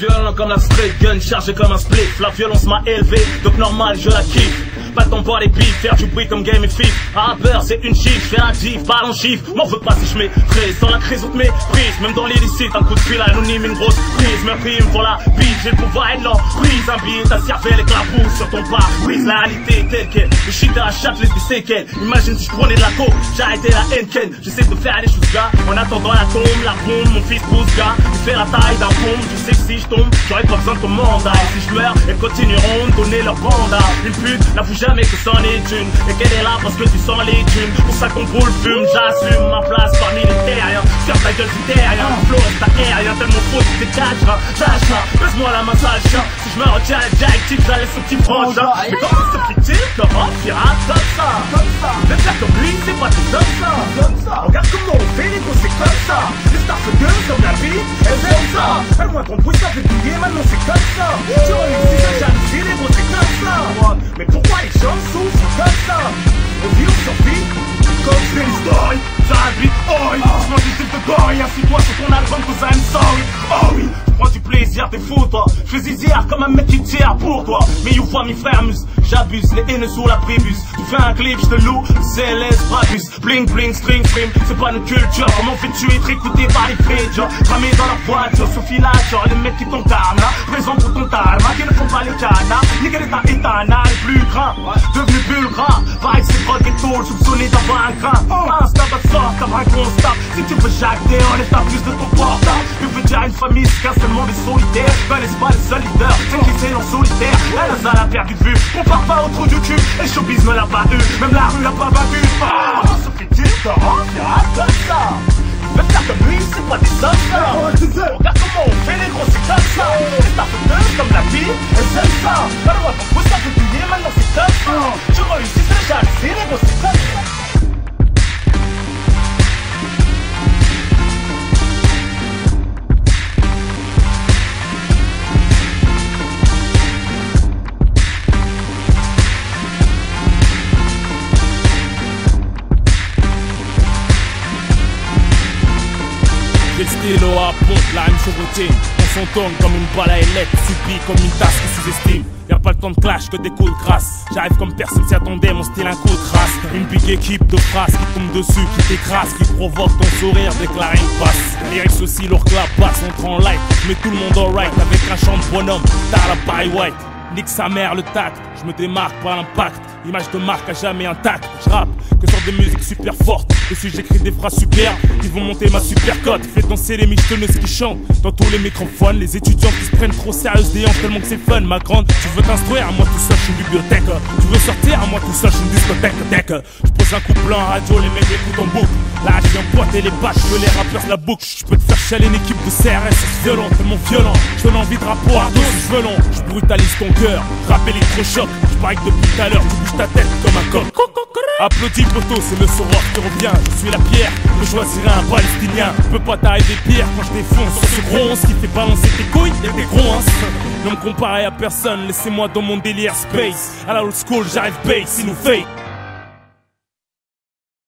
violent comme la straight gun, chargé comme un split. La violence m'a élevé, donc normal, je la kiffe. Pas de temps pour les bifs, faire du bruit comme Game et Fit. Rappeur, c'est une chiffre, fais la diff, parle en chiffre. M'en veux pas si je mets sans la crise ou te méprise. Même dans l'illicite, un coup de fil anonyme, une grosse prise. Me la bise, j'ai le pouvoir et prise Un billet, ta cervelle avec la boue sur ton pas. Brise la réalité telle qu'elle. Le shit à la chatte, laisse des séquelles. Imagine si je prenais de la coke, j'arrêtais la Henken. J'essaie de faire les choses gars. En attendant la tombe, la bombe, mon fils pousse gars. Il fait la taille d'un pompe, je sais que si je tombe, j'aurais pas besoin de ton mandat. Et si je meurs, elles continueront de donner leur banda. Une pute n'avoue jamais que c'en est une. Et qu'elle est là parce que tu sens les thunes Pour ça qu'on roule fume J'assume ma place parmi les terriens. Ferme ta gueule si terrien Flow reste aérien Tellement faux tu t'écageras Lâche-la Baisse-moi la massage Si je me retiens la directive J'allais ce petit frangin Mais comment se fait-il Comment pirate comme ça? Comme ça. Mais faire comme lui c'est pas tout comme ça. Comme ça. Regarde comment on fait les gros c'est comme ça. Les stars se gueulent comme la vie Elles aiment ça. Elle moi ton bruit ça fait plier Maintenant c'est comme ça. Tu t'es toi Je comme un mec qui tire pour toi. Mais you vois mes frères mus J'abuse, les haines sur la prébus Tu fais un clip, je te loue CLS, Brabus. Bling bling, string string C'est pas une culture. Comment fais-tu être écouté par les préjures Cramé dans la voiture, sous filage. Les mecs qui t'encardent Présent pour ton tarma Qui ne font pas les canards Nickel est un éternel plus grand. Devenu bulgare Vibe c'est et tôle Soupçonné d'avoir un grain. Insta de sort comme un constat Si tu veux jacter on est plus de ton portable Je veux dire une famille c'est qu'un seul monde est solitaire. Connaissent pas les seuls leaders C'est qui c'est en solitaire. Elle a perdu de vue. On part pas au trou du cul. Et showbiz ne l'a pas eu. Même la rue l'a pas battu Ah Comment se fait-il de rendre comme ça Même comme lui c'est pas des hommes Regarde comment on fait les gros c'est comme ça stars comme la vie Elles aiment ça ça fait plier maintenant c'est comme ça Le stylo à pompe, la sur routine. On s'entonne comme une balle à ailettes, subie comme une tasse qui sous-estime. Y'a pas le temps de clash que des coups de grâce. J'arrive comme personne s'y attendait, mon style un coup de crasse Une big équipe de phrases qui tombe dessus, qui t'écrase Qui provoque ton sourire dès que la rime passe. Lyrics aussi lourd que la basse, on prend light Mais tout le monde alright avec un chant de bonhomme T'as la Barry White Nique sa mère le tact, je me démarque par l'impact. Image de marque à jamais intact, je rappe que sur des musiques super fortes. Dessus j'écris des phrases super qui vont monter ma super cote. Fais danser les michetonneuses qui chantent. Dans tous les microphones Les étudiants qui se prennent trop sérieux hanches tellement que c'est fun Ma grande, tu veux t'instruire, à moi tout seul je suis une bibliothèque. Tu veux sortir, à moi tout seul je suis une discothèque pose un coup blanc radio, les mecs écoutent en boucle. Là je viens pointer les pattes, je les rappeurs la boucle. Je peux te faire chialer une équipe de CRS violent, tellement violent. Je donne envie de rapport ardos, je veux long Je brutalise ton cœur, rap électrochoc. Je parie que depuis tout à l'heure tu bouges ta tête comme un coq. Applaudis poteau, c'est le sauveur qui revient. Je suis la pierre, je choisirai un palestinien. Je peux pas t'arriver pire quand je défonce. Sur ce gros Ce qui fait balancer tes couilles et tes gros Ne me comparer à personne, laissez-moi dans mon délire space. À la old school, j'arrive base, il nous fait